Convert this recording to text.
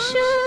Sure.